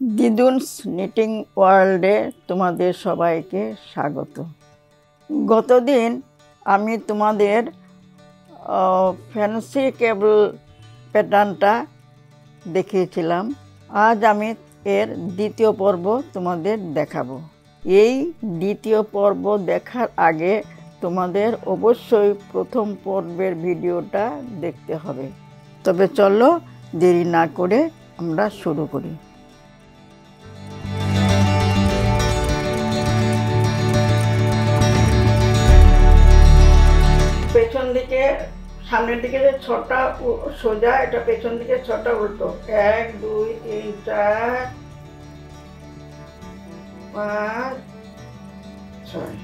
দিদুনস knitting ওয়ার্ল্ডে তোমাদের সবাইকে স্বাগত। গতদিন আমি তোমাদের ফ্যান্সি কেবল প্যাটার্নটা দেখিয়েছিলাম। আজ আমি এর দ্বিতীয় পর্ব তোমাদের দেখাবো। এই দ্বিতীয় পর্ব দেখার আগে তোমাদের অবশ্যই প্রথম পর্বের ভিডিওটা দেখতে হবে। তবে চলো দেরি না করে আমরা শুরু করি। দিকে, সামনের দিকে যে ছটা সোজা, এটা পেছন দিকে ছটা উল্টো। এক, দুই, তিন, চার, পাঁচ, ছয়,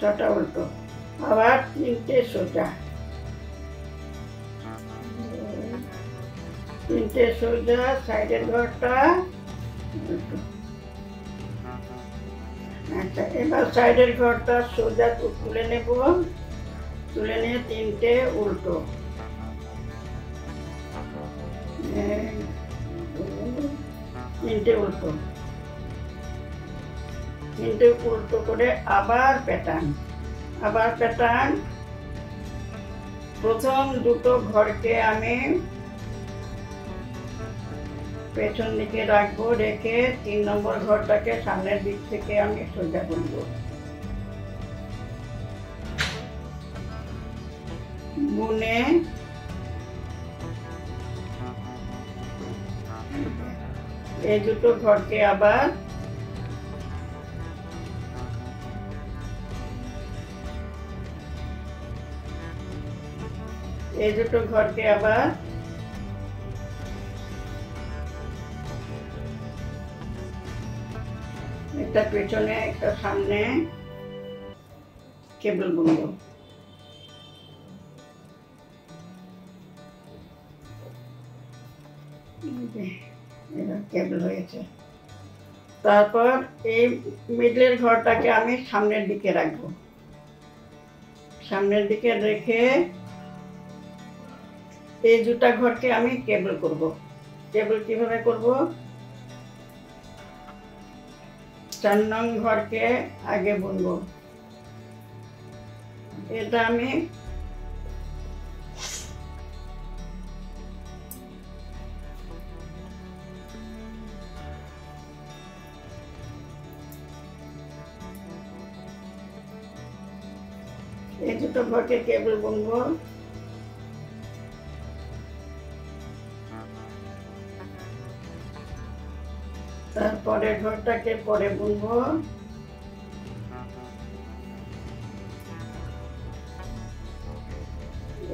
ছটা উল্টো। আবার তিনটে সোজা। তিনটে সোজা, সাইডের ঘরটা উল্টো। আচ্ছা এবার সাইডের ঘরটা সোজা তুলে নেব। তুলে নিয়ে তিনটে উল্টো। তিনটে উল্টো। তিনটে উল্টো করে আবার প্যাটার্ন আবার প্যাটার্ন প্রথম দুটো ঘরকে আমি পেছন দিকে রাখব, রেখে তিন নম্বর ঘরটাকে সামনের দিক থেকে আমি সোজা করব। বুনে এই দুটো ঘরকে আবার এই দুটো ঘরকে আবার একটা পেছনে, একটা সামনে কেবল বুনবো কেবল হয়েছে। তারপর এই মিডলের ঘরটাকে আমি সামনের দিকে রাখব। সামনের দিকে রেখে এই দুটা ঘরকে আমি কেবল করব। কেবল কীভাবে করব? চার নং ঘরকে আগে বুনবো। এটা আমি এই দুটো ঘরকে কেবল বুনবো তারপরে ঘরটাকে পরে বুনবো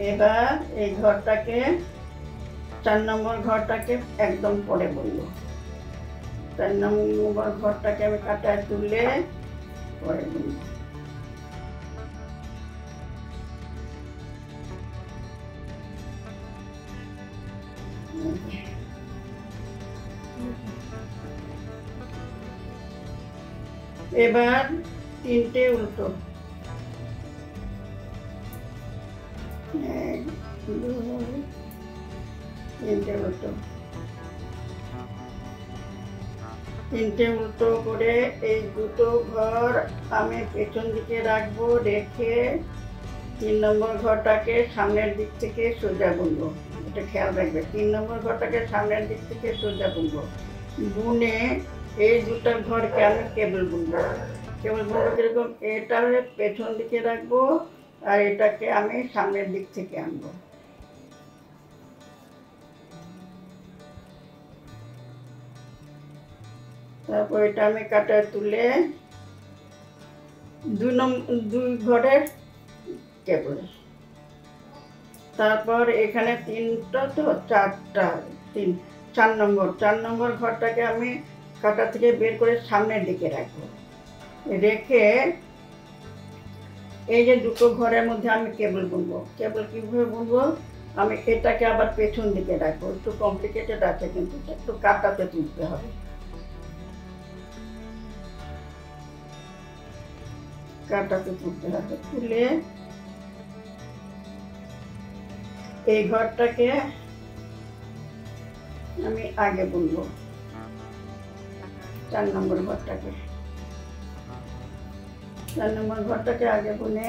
এবার এই ঘরটাকে, চার নম্বর ঘরটাকে একদম পরে বুনবো চার নম্বর ঘরটাকে আমি কাটায় তুলে পরে বুনবো এবার তিনটে উল্টো। তিনটে উল্টো। তিনটে উল্টো করে এই দুটো ঘর আমি পেছন দিকে রাখব, রেখে তিন নম্বর ঘরটাকে সামনের দিক থেকে সোজা বুনবো। এটা খেয়াল রাখবে, তিন নম্বর ঘরটাকে সামনের দিক থেকে সোজা বুনবো। বুনে এই দুটো ঘরকে আমি কেবল বুনবো কেবল বুনবো কীরকম? এটা পেছন দিকে রাখব আর এটাকে আমি সামনের দিক থেকে আনব। তারপর এটা আমি কাটায় তুলে দুই নম্বর দুই ঘরের কেবল। তারপর এখানে তিনটা তো, চারটা, তিন, চার নম্বর চার নম্বর ঘরটাকে আমি কাটা থেকে বের করে সামনের দিকে রাখব। রেখে এই যে দুটো ঘরের মধ্যে আমি কেবল বুনবো কেবল কীভাবে বুনবো আমি এটাকে আবার পেছন দিকে রাখব। একটু কমপ্লিকেটেড আছে কিন্তু একটু কাটাতে তুলতে হবে। কাটাতে তুলতে হবে। তুলে এই ঘরটাকে আমি আগে বুনবো চার নম্বর ঘরটাকে। চার নম্বর ঘরটাকে আগে বুনে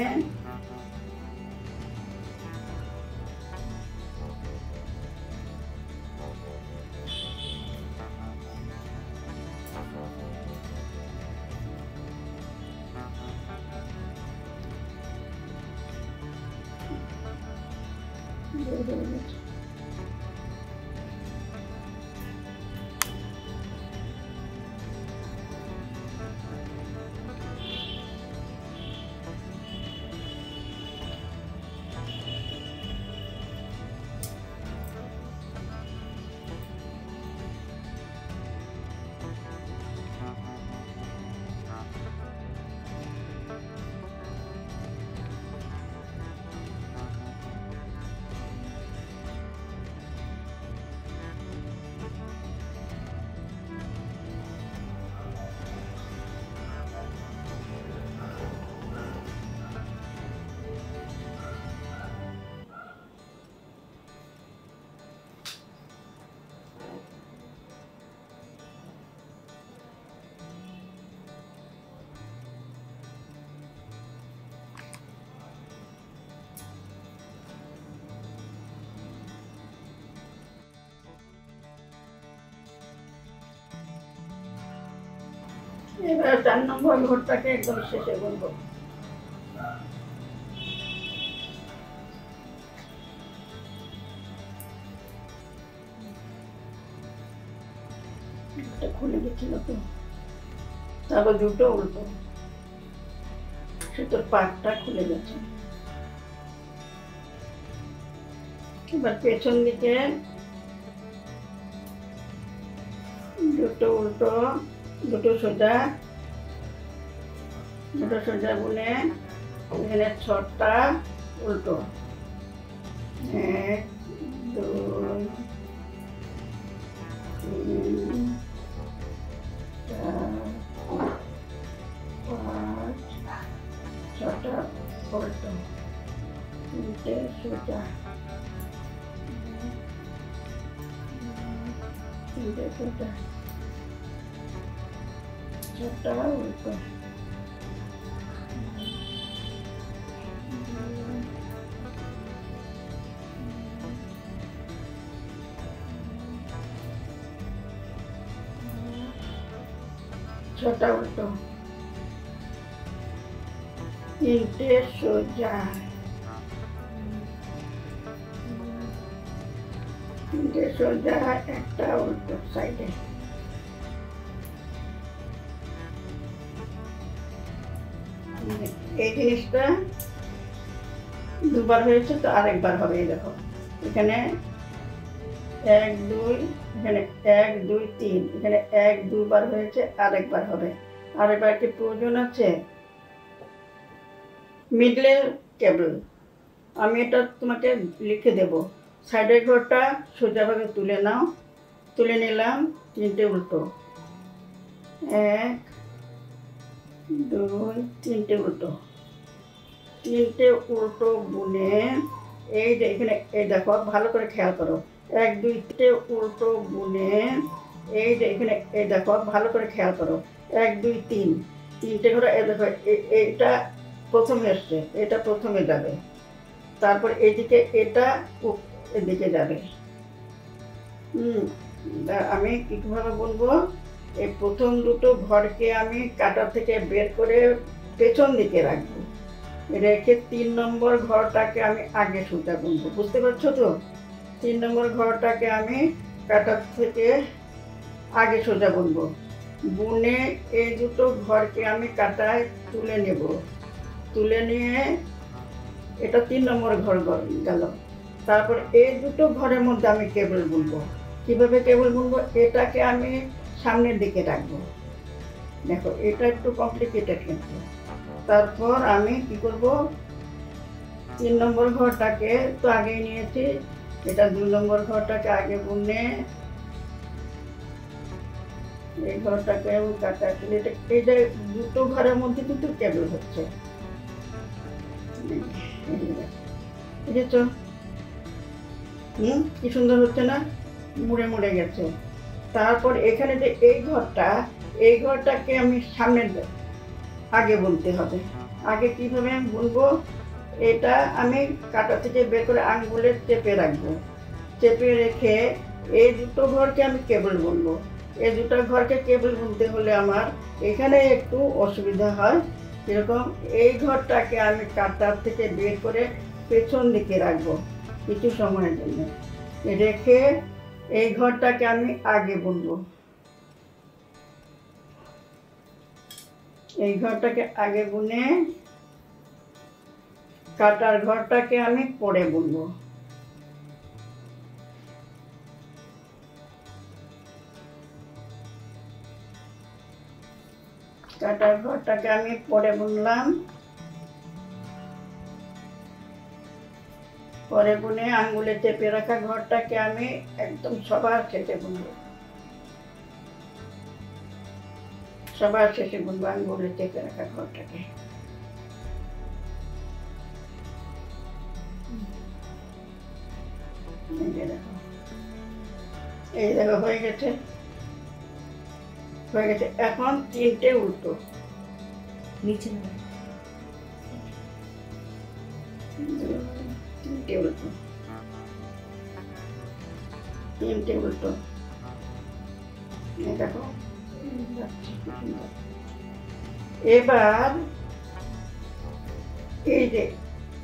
চার নম্বর ঘরটাকে একদম খুলে গেছিল তো তারপর দুটো উল্টো। সুতোর পাটটা খুলে গেছে এবার পেছন দিকে দুটো উল্টো। দুটো সোজা দুটো সোজা বলে এখানে ছটা উল্টো। এক, দুই, তিন পাঁচ, ছটা সোজা। সোজা। ছটা উল্টো ছটা উল্টো তিনটে সোজা তিনটে সোজা একটা উল্টো সাইডে এই জিনিসটা দুবার হয়েছে তো আরেকবার হবে, এই দেখো। এখানে এক, দুই, এখানে এক, দুই, তিন, এখানে এক, দুবার হয়েছে, আরেকবার হবে। আরেকবার কি প্রয়োজন আছে? মিডলে কেবল আমি এটা তোমাকে লিখে দেব। সাইডের ঘরটা সোজাভাবে তুলে নাও। তুলে নিলাম তিনটে উল্টো এক দুই, তিনটে উল্টো। তিনটে উল্টো বুনে এই যে এখানে, এই দেখো, ভালো করে খেয়াল করো। এক দুই তিনটে উল্টো বুনে এই যে এখানে, এই দেখো, ভালো করে খেয়াল করো। এক, দুই, তিন। তিনটে করে, এই দেখো এইটা প্রথমে এসছে এটা প্রথমে যাবে। তারপর এইদিকে এটা এদিকে যাবে। হুম আমি কীভাবে বলব? এই প্রথম দুটো ঘরকে আমি কাটা থেকে বের করে পেছন দিকে রাখব। রেখে তিন নম্বর ঘরটাকে আমি আগে সুতা বুনবো। বুঝতে পারছ তো? তিন নম্বর ঘরটাকে আমি কাটার থেকে আগে সোজা বুনবো। বুনে এই দুটো ঘরকে আমি কাটায় তুলে নেব। তুলে নিয়ে এটা তিন নম্বর ঘর গল- গেল। তারপর এই দুটো ঘরের মধ্যে আমি কেবল বুনবো। কীভাবে কেবল বুনবো? এটাকে আমি সামনের দিকে রাখব। দেখো, এটা একটু কমপ্লিকেটেড কিন্তু। তারপর আমি কি করব? তিন নম্বর ঘরটাকে তো আগেই নিয়েছি। এটা দুই নম্বর ঘরটাকে আগে বুনে এই ঘরটাকে কাটা এটা, এই যে দুটো ঘরের মধ্যে কিন্তু কেবল হচ্ছে। বুঝেছ হুম, কি সুন্দর হচ্ছে না? মুড়ে মুড়ে গেছে। তারপর এখানে যে এই ঘরটা, এই ঘরটাকে আমি সামনে আগে বুনতে হবে। আগে কীভাবে আমি বুনবো? এটা আমি কাটা থেকে বের করে আঙ্গুলে চেপে রাখব। চেপে রেখে এই দুটো ঘরকে আমি কেবল বুনবো। এই দুটো ঘরকে কেবল বুনতে হলে আমার এখানে একটু অসুবিধা হয়। এরকম এই ঘরটাকে আমি কাটার থেকে বের করে পেছন দিকে রাখব কিছু সময়ের জন্য। রেখে এই ঘরটাকে আমি আগে বুনবো। এই ঘরটাকে আগে বুনে কাটার ঘরটাকে আমি পরে বুনবো। কাটার ঘরটাকে আমি পরে বুনলাম। পরে বুনে আঙ্গুলে চেপে রাখা ঘরটাকে আমি একদম সবার শেষে বুনবো। সবার শেষে বুনবো আঙ্গুলে চেপে রাখা ঘরটাকে। এই দেখো। এই দেখো হয়ে গেছে। হয়ে গেছে। এখন তিনটে উল্টো। নিচে দেখো যাচ্ছে কি সুন্দর। এবার এই যে,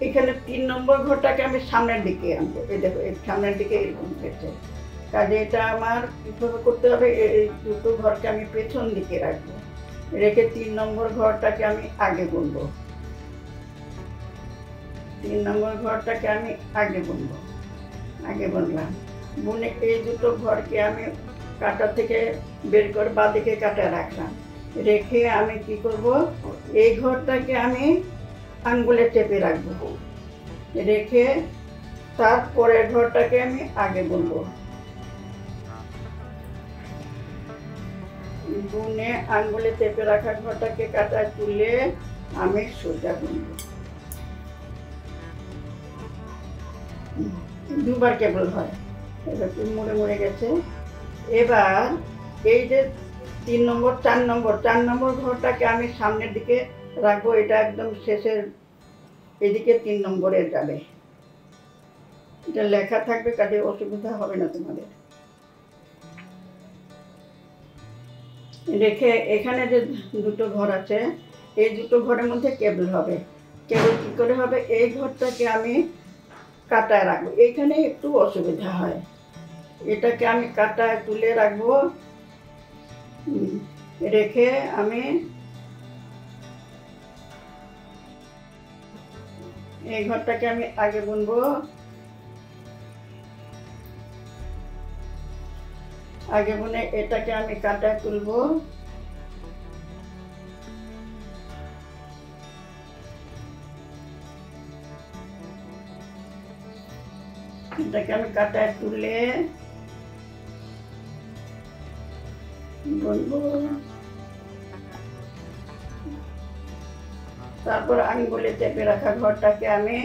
এখানে তিন নম্বর ঘরটাকে আমি সামনের দিকে আনব। এই দেখো সামনের দিকে এরকম হয়েছে। কাজে এটা আমার কীভাবে করতে হবে? এই দুটো ঘরকে আমি পেছন দিকে রাখব। রেখে তিন নম্বর ঘরটাকে আমি আগে বুনবো তিন নম্বর ঘরটাকে আমি আগে বুনবো আগে বুনলাম বুনে এই দুটো ঘরকে আমি কাটা থেকে বের করে বাদিকে কাটা রাখলাম। রেখে আমি কি করব? এই ঘরটাকে আমি আঙ্গুলে চেপে রাখব। রেখে তারপরের ঘরটাকে আমি আগে বুনবো বুনে আঙ্গুলে চেপে রাখা ঘরটাকে কাটা তুলে আমি সোজা বুনবো দুবার কেবল হয়। একটু মরে মরে গেছে। এবার এই যে তিন নম্বর, চার নম্বর চার নম্বর ঘরটাকে আমি সামনের দিকে রাখব, এটা একদম শেষের এদিকে তিন নম্বরে যাবে। এটা লেখা থাকবে, কাজে অসুবিধা হবে না তোমাদের। রেখে এখানে যে দুটো ঘর আছে, এই দুটো ঘরের মধ্যে কেবল হবে। কেবল কী করে হবে? এই ঘরটাকে আমি কাটায় রাখব। এইখানে একটু অসুবিধা হয়। এটাকে আমি কাটায় তুলে রাখব। রেখে আমি এই ঘরটাকে আমি আগে বুনবো। আগে বুনে এটাকে আমি কাটায় তুলবো। আমি কাটায় তুলে বলব। তারপর আঙ্গুলে চেপে রাখা ঘরটাকে আমি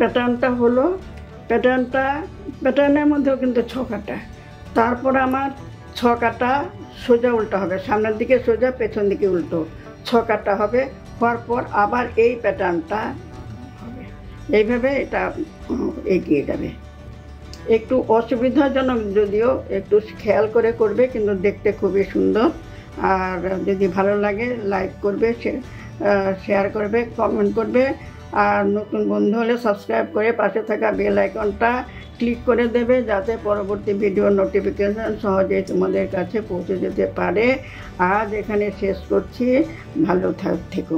প্যাটার্নটা হলো প্যাটার্নটা প্যাটার্নের মধ্যেও কিন্তু ছকাটা তারপর আমার ছকাটা সোজা উল্টো হবে, সামনের দিকে সোজা, পেছন দিকে উল্টো। ছকাটা হবে, হওয়ার পর আবার এই প্যাটার্নটা হবে। এইভাবে এটা এগিয়ে যাবে। একটু অসুবিধাজনক যদিও, একটু খেয়াল করে করবে, কিন্তু দেখতে খুবই সুন্দর। আর যদি ভালো লাগে লাইক করবে শেয়ার করবে কমেন্ট করবে। আর নতুন বন্ধু হলে সাবস্ক্রাইব করে পাশে থাকা বেল আইকনটা ক্লিক করে দেবে, যাতে পরবর্তী ভিডিও নোটিফিকেশান সহজেই তোমাদের কাছে পৌঁছে যেতে পারে। আজ এখানে শেষ করছি। ভালো থাক থেকো।